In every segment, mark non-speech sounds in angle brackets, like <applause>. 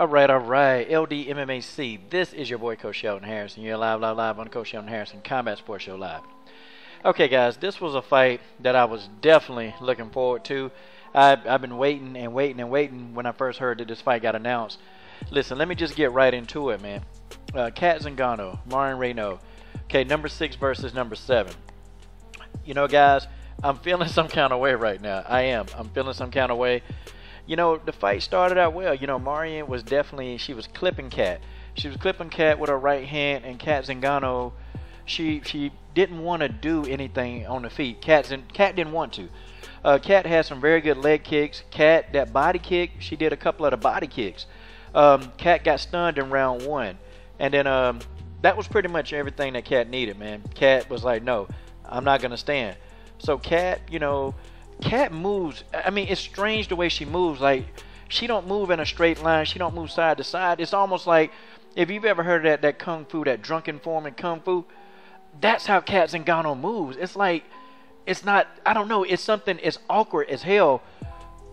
All right, all right. LDMMAC. This is your boy Coach Shelton Harrison. You're live, live, live on Coach Shelton Harrison Combat Sports Show Live. Okay, guys, this was a fight that I was definitely looking forward to. I've, I've been waiting and waiting and waiting when I first heard that this fight got announced. Listen, let me just get right into it, man. Uh, Cat Zingano, Marion Reneau. Okay, number six versus number seven. You know, guys, I'm feeling <laughs> some kind of way right now. I am. I'm feeling some kind of way you know, the fight started out well. You know, Marion was definitely she was clipping Cat. She was clipping Cat with her right hand, and Cat Zingano, she she didn't want to do anything on the feet. Cat Kat didn't want to. Uh, Cat had some very good leg kicks. Cat that body kick, she did a couple of the body kicks. Um, Cat got stunned in round one, and then um, that was pretty much everything that Cat needed. Man, Cat was like, no, I'm not gonna stand. So Cat, you know, Cat moves. I mean, it's strange the way she moves. Like she don't move in a straight line. She don't move side to side. It's almost like if you've ever heard that that kung fu, that drunken form in kung fu. That's how Cat Zingano moves. It's like it's not. I don't know. It's something. It's awkward as hell,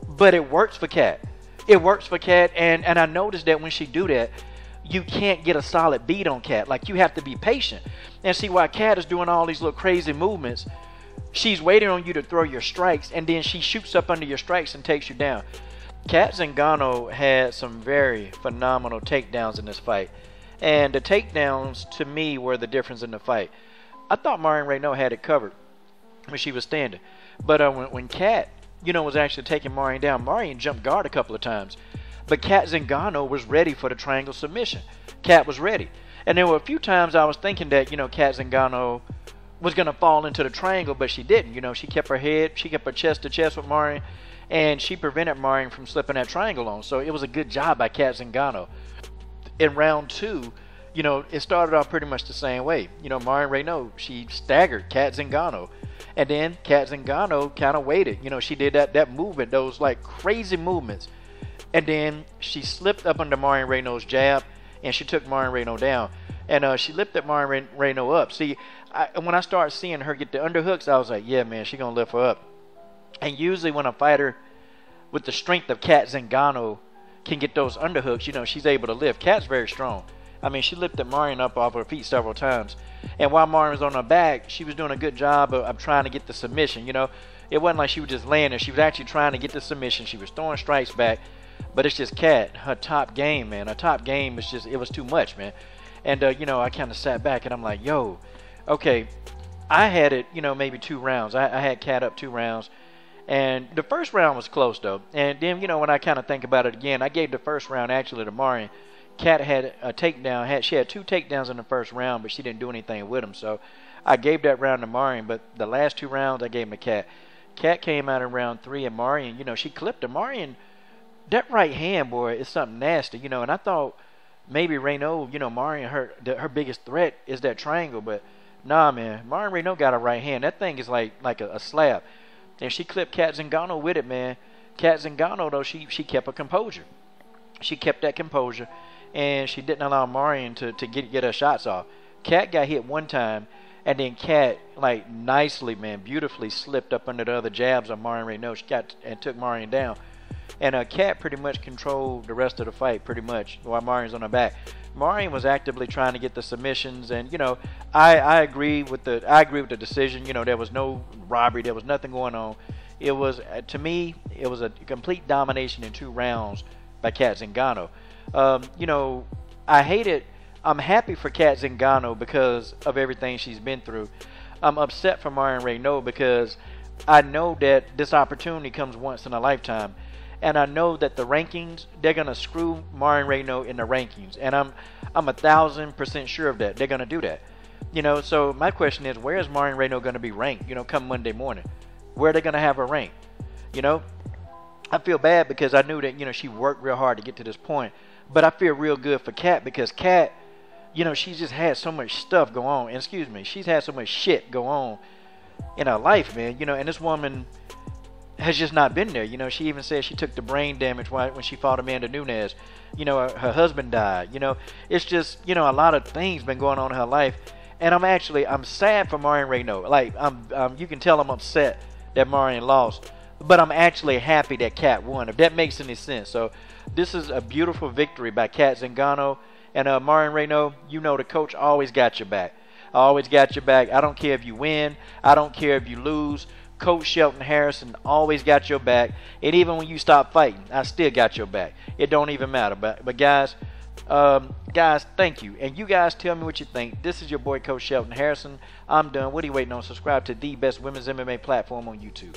but it works for Cat. It works for Cat, and and I noticed that when she do that, you can't get a solid beat on Cat. Like you have to be patient and see why Cat is doing all these little crazy movements She's waiting on you to throw your strikes, and then she shoots up under your strikes and takes you down. Cat Zingano had some very phenomenal takedowns in this fight. And the takedowns, to me, were the difference in the fight. I thought Marion Reneau had it covered when she was standing. But uh, when, when Cat, you know, was actually taking Marion down, Marion jumped guard a couple of times. But Cat Zingano was ready for the triangle submission. Cat was ready. And there were a few times I was thinking that, you know, Cat Zingano was going to fall into the triangle, but she didn't. You know, she kept her head, she kept her chest to chest with Marion, and she prevented Marion from slipping that triangle on. So it was a good job by Cat Zingano. In round two, you know, it started off pretty much the same way. You know, Marion Reneau, she staggered Cat Zingano. And then Cat Zingano kind of waited. You know, she did that, that movement, those like crazy movements. And then she slipped up under Marion Reneau's jab, and she took Marion Reneau down. And uh, she lifted Marion Reneau up. See, I, when I started seeing her get the underhooks, I was like, yeah, man, she gonna lift her up. And usually when a fighter with the strength of Cat Zingano can get those underhooks, you know, she's able to lift. Cat's very strong. I mean, she lifted Marion up off her feet several times. And while Marion was on her back, she was doing a good job of, of, trying to get the submission. You know, it wasn't like she was just laying there. She was actually trying to get the submission. She was throwing strikes back. But it's just Cat, her top game, man. Her top game was just, it was too much, man. And, uh, you know, I kind of sat back and I'm like, yo, okay, I had it, you know, maybe two rounds. I, I had Cat up two rounds. And the first round was close, though. And then, you know, when I kind of think about it again, I gave the first round actually to Marion. Cat had a takedown. Had she had two takedowns in the first round, but she didn't do anything with them. So I gave that round to Marion. But the last two rounds, I gave them to Cat. Kat came out in round three, and Marion, you know, she clipped her. Marion, that right hand, boy, is something nasty, you know. And I thought maybe Reneau, you know, Marion, her her biggest threat is that triangle, but – Nah, man. Marion Reneau got a right hand. That thing is like like a, a slab. And she clipped Cat Zingano with it, man. Cat Zingano, though, she, she kept her composure. She kept that composure. And she didn't allow Marion to, to get, get her shots off. Cat got hit one time. And then Cat, like, nicely, man, beautifully slipped up under the other jabs of Marion Reneau. She got and took Marion down. And a cat pretty much controlled the rest of the fight, pretty much, while Marion's on her back. Marion was actively trying to get the submissions, and you know, I I agree with the I agree with the decision. You know, there was no robbery, there was nothing going on. It was uh, to me, it was a complete domination in two rounds by Cat Zingano. Um, you know, I hate it. I'm happy for Cat Zingano because of everything she's been through. I'm upset for Marion Reneau because I know that this opportunity comes once in a lifetime and I know that the rankings they're gonna screw Marion Reneau in the rankings, and I'm I'm a thousand percent sure of that. They're gonna do that, you know. So my question is, where is Marion Reneau gonna be ranked? You know, come Monday morning, where are they gonna have her ranked? You know, I feel bad because I knew that you know she worked real hard to get to this point, but I feel real good for Cat because Cat, you know, she's just had so much stuff go on. Excuse me, she's had so much shit go on in her life, man. You know, and this woman has just not been there. You know, she even said she took the brain damage when she fought Amanda Nunes. You know, her husband died. You know, it's just you know a lot of things been going on in her life, and I'm actually I'm sad for Marion Reneau. Like I'm, um, you can tell I'm upset that Marion lost, but I'm actually happy that Cat won. If that makes any sense. So this is a beautiful victory by Cat Zingano and uh, Marion Reneau. You know the coach always got your back. I always got your back. I don't care if you win. I don't care if you lose. Coach Shelton Harrison always got your back. And even when you stop fighting, I still got your back. It don't even matter. But but guys, um, guys, thank you. And you guys tell me what you think. This is your boy Coach Shelton Harrison. I'm done. What are you waiting on? Subscribe to the best women's MMA platform on YouTube.